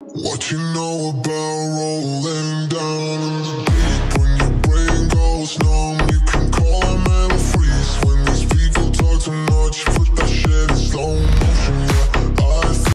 What you know about rolling down in the deep? When your brain goes numb You can call a mental freeze. When these people talk too much Put